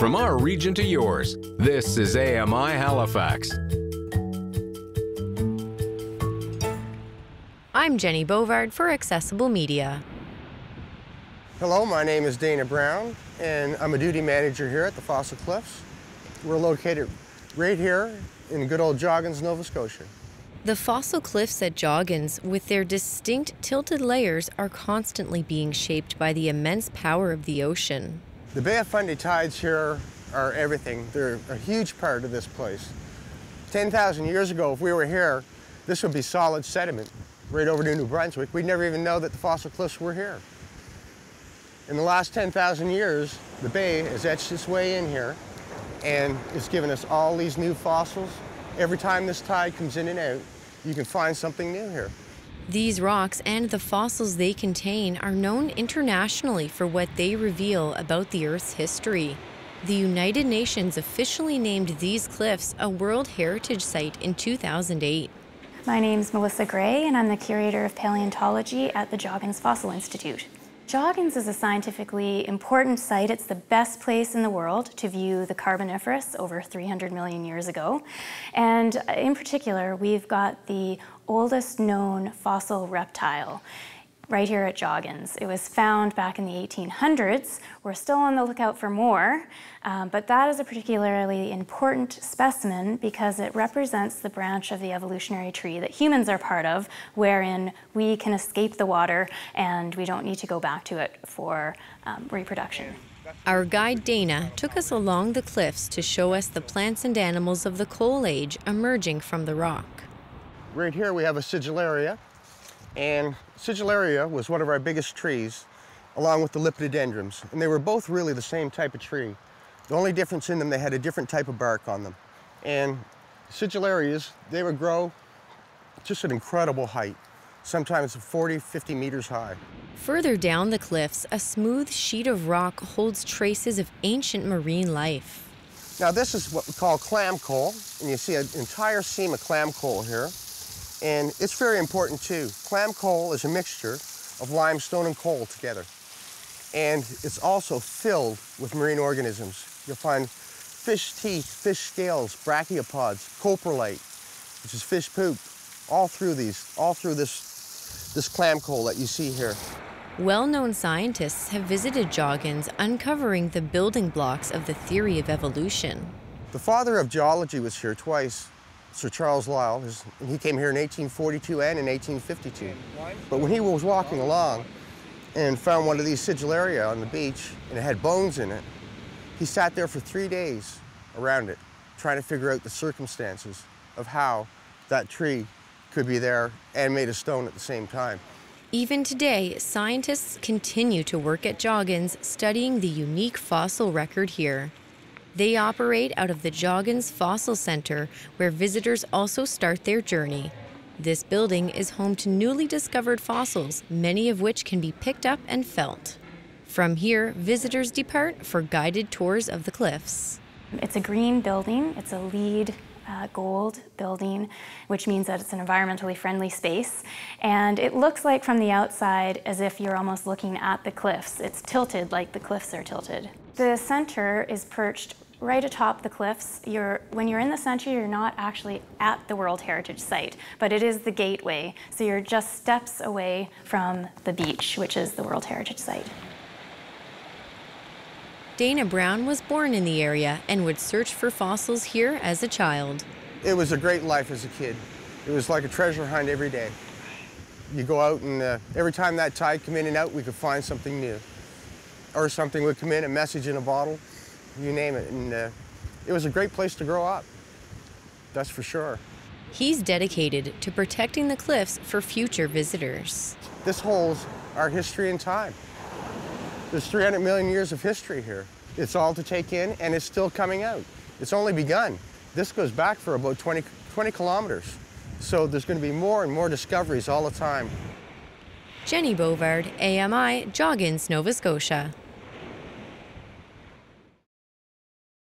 From our region to yours, this is AMI Halifax. I'm Jennie Bovard for Accessible Media. Hello, my name is Dana Brown, and I'm a duty manager here at the Fossil Cliffs. We're located right here in good old Joggins, Nova Scotia. The fossil cliffs at Joggins, with their distinct tilted layers, are constantly being shaped by the immense power of the ocean. The Bay of Fundy tides here are everything. They're a huge part of this place. 10,000 years ago, if we were here, this would be solid sediment right over to New Brunswick. We'd never even know that the fossil cliffs were here. In the last 10,000 years, the bay has etched its way in here and it's given us all these new fossils Every time this tide comes in and out, you can find something new here. These rocks and the fossils they contain are known internationally for what they reveal about the Earth's history. The United Nations officially named these cliffs a World Heritage Site in 2008. My name is Melissa Grey, and I'm the curator of paleontology at the Joggins Fossil Institute. Joggins is a scientifically important site. It's the best place in the world to view the Carboniferous over 300 million years ago. And uh, in particular, we've got the oldest known fossil reptile right here at Joggins. It was found back in the 1800s. We're still on the lookout for more, um, but that is a particularly important specimen because it represents the branch of the evolutionary tree that humans are part of, wherein we can escape the water and we don't need to go back to it for um, reproduction. Our guide Dana took us along the cliffs to show us the plants and animals of the Coal Age emerging from the rock. Right here we have a sigillaria, and Sigillaria was one of our biggest trees, along with the lepidodendrons, and they were both really the same type of tree. The only difference in them, they had a different type of bark on them. And sigillarias, they would grow just an incredible height, sometimes 40, 50 meters high. Further down the cliffs, a smooth sheet of rock holds traces of ancient marine life. Now this is what we call clam coal, and you see an entire seam of clam coal here. And it's very important too. Clam coal is a mixture of limestone and coal together. And it's also filled with marine organisms. You'll find fish teeth, fish scales, brachiopods, coprolite, which is fish poop, all through these, all through this, this clam coal that you see here. Well-known scientists have visited Joggins uncovering the building blocks of the theory of evolution. The father of geology was here twice, Sir Charles Lyell. His, he came here in 1842 and in 1852. But when he was walking along and found one of these sigillaria on the beach and it had bones in it, he sat there for three days around it, trying to figure out the circumstances of how that tree could be there and made of stone at the same time. Even today, scientists continue to work at Joggins studying the unique fossil record here. They operate out of the Joggins Fossil Center, where visitors also start their journey. This building is home to newly discovered fossils, many of which can be picked up and felt. From here, visitors depart for guided tours of the cliffs. It's a green building, it's a LEED uh, gold building, which means that it's an environmentally friendly space. And it looks like from the outside as if you're almost looking at the cliffs. It's tilted like the cliffs are tilted. The center is perched right atop the cliffs. You're, when you're in the center, you're not actually at the World Heritage Site, but it is the gateway. So you're just steps away from the beach, which is the World Heritage Site. Dana Brown was born in the area and would search for fossils here as a child. It was a great life as a kid. It was like a treasure hunt every day. You go out and uh, every time that tide come in and out, we could find something new or something would come in, a message in a bottle, you name it. And uh, it was a great place to grow up, that's for sure. He's dedicated to protecting the cliffs for future visitors. This holds our history and time. There's 300 million years of history here. It's all to take in, and it's still coming out. It's only begun. This goes back for about 20, 20 kilometers. So there's going to be more and more discoveries all the time. Jennie Bovard, AMI, Joggins, Nova Scotia.